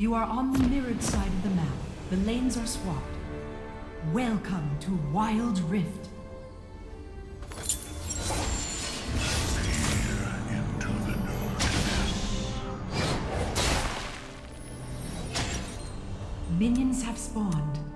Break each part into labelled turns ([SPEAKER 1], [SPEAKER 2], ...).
[SPEAKER 1] You are on the mirrored side of the map. The lanes are swapped. Welcome to Wild Rift. Minions have spawned.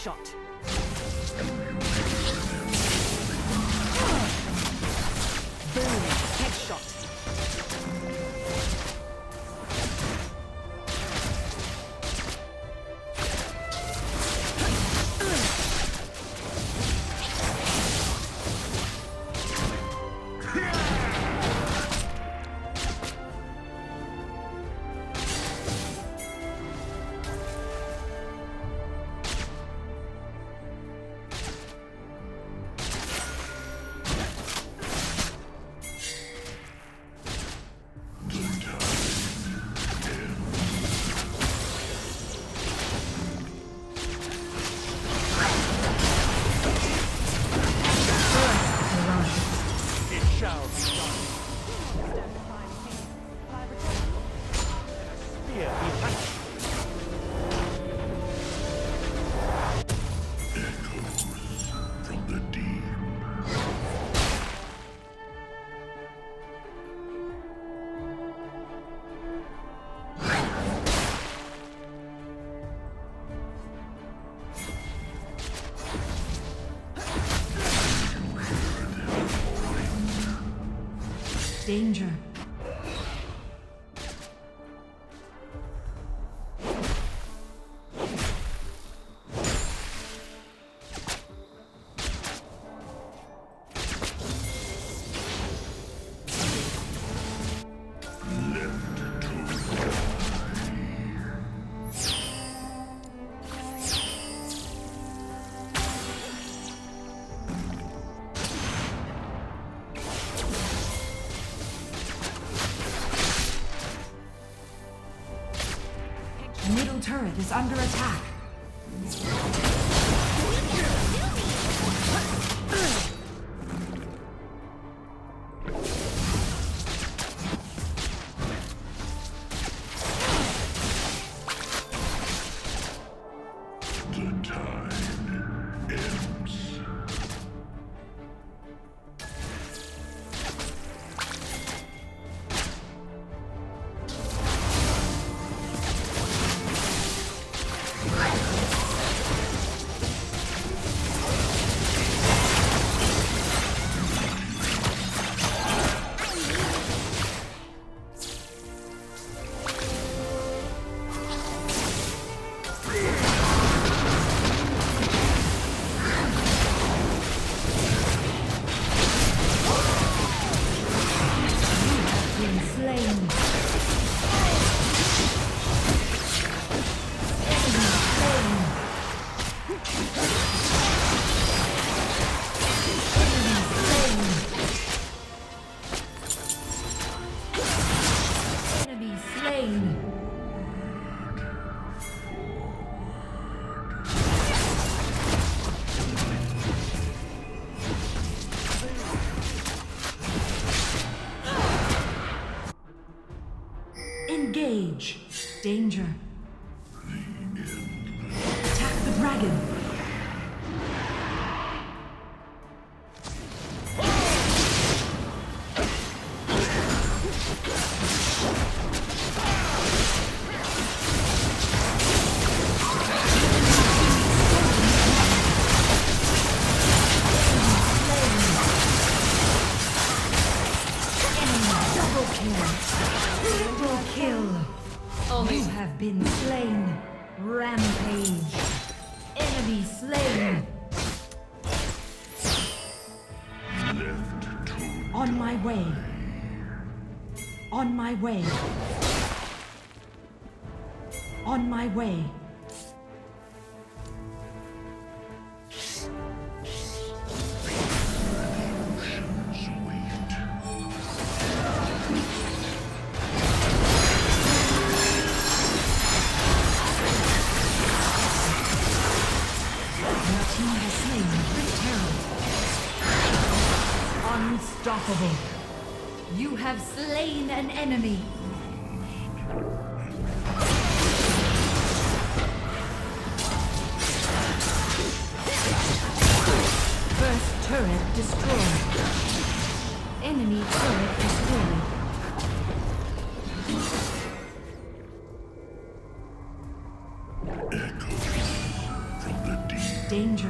[SPEAKER 2] Headshot!
[SPEAKER 1] Danger. Is under attack.
[SPEAKER 3] on my way. Unstoppable. You have slain an enemy. Turret destroyed. Enemy turret destroyed.
[SPEAKER 1] Echoes from the deep.
[SPEAKER 3] Danger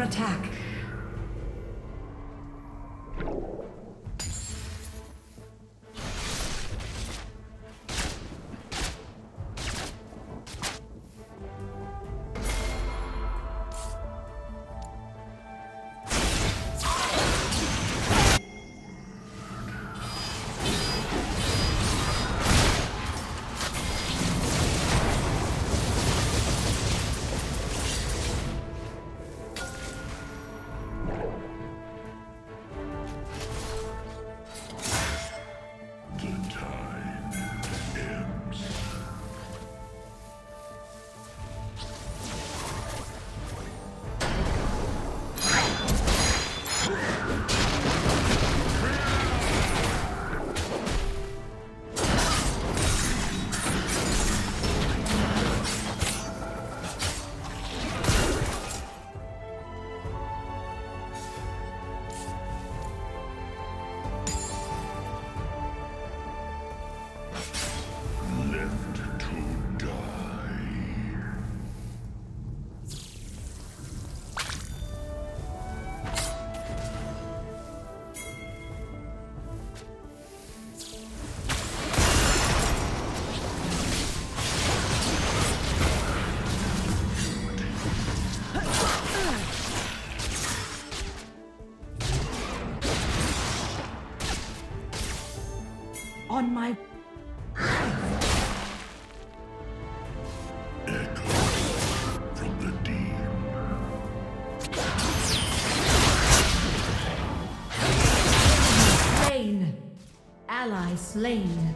[SPEAKER 3] under attack. slain.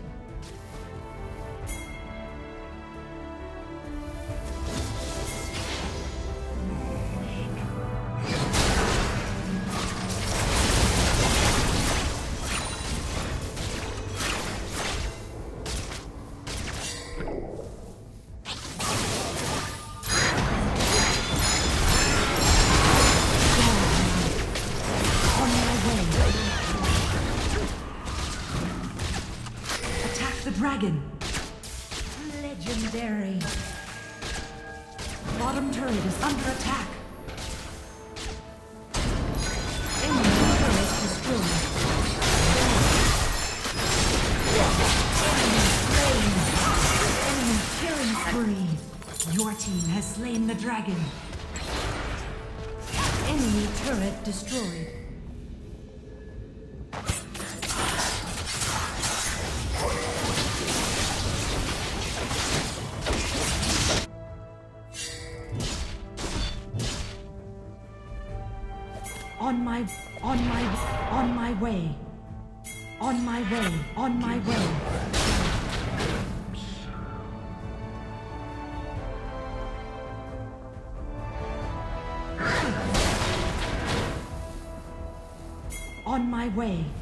[SPEAKER 3] Your team has slain the dragon. Enemy turret destroyed. On my way.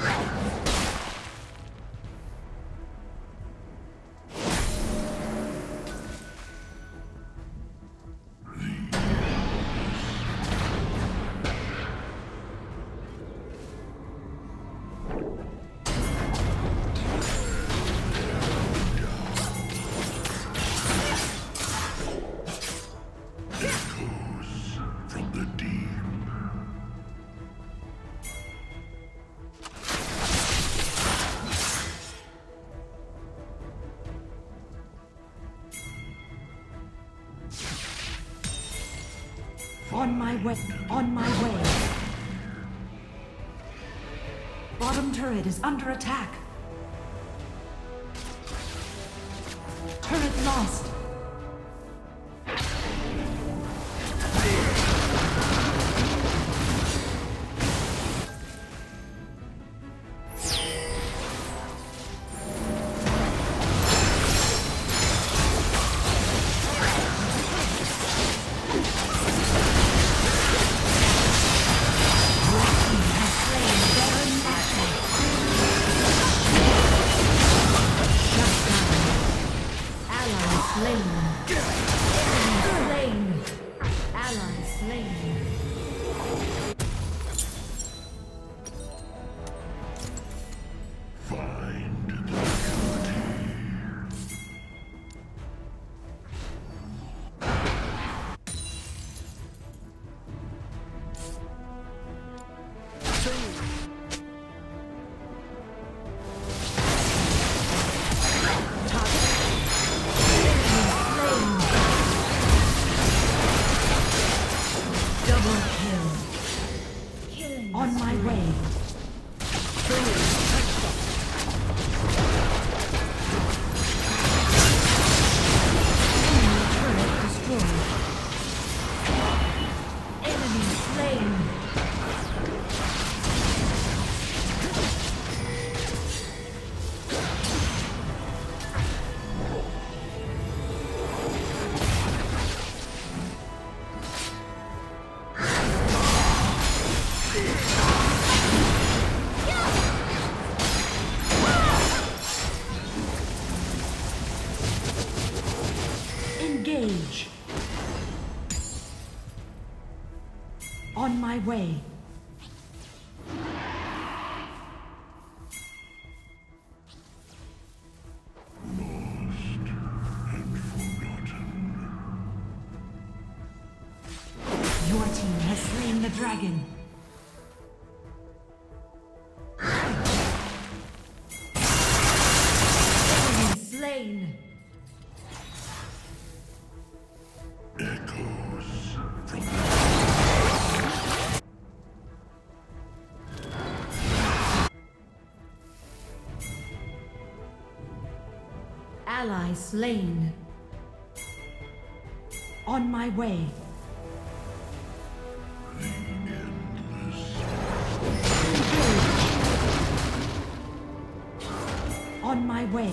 [SPEAKER 3] Enemy is dominating.
[SPEAKER 1] Echoes from the deep.
[SPEAKER 3] On my way. On my way. Bottom turret is under attack. Turret lost. On Ally slain. On my way. On my way.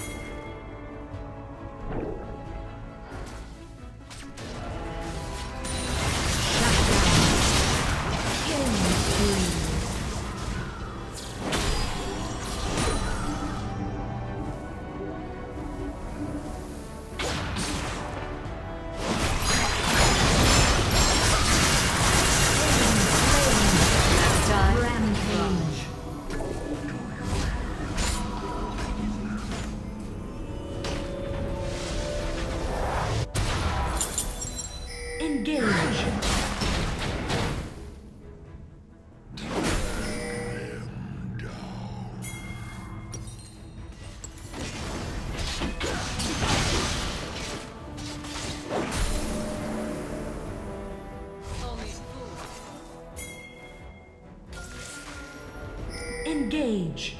[SPEAKER 3] Engage.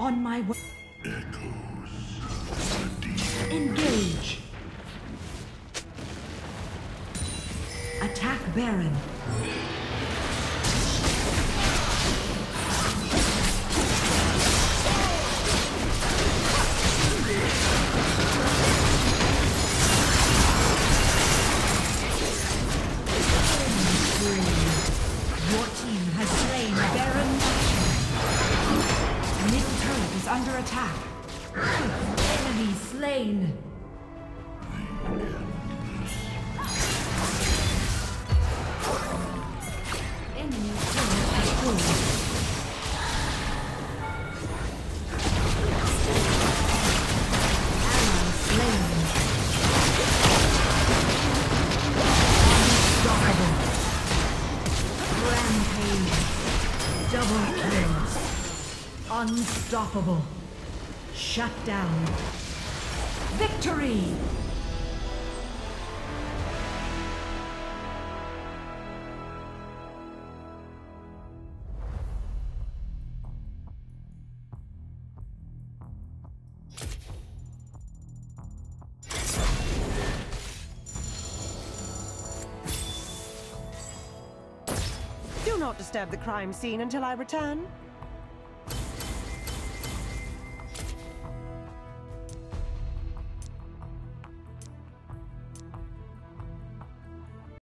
[SPEAKER 3] On my way. Under attack. Enemy slain. Unstoppable. Shut down. Victory!
[SPEAKER 2] Do not disturb the crime scene until I return.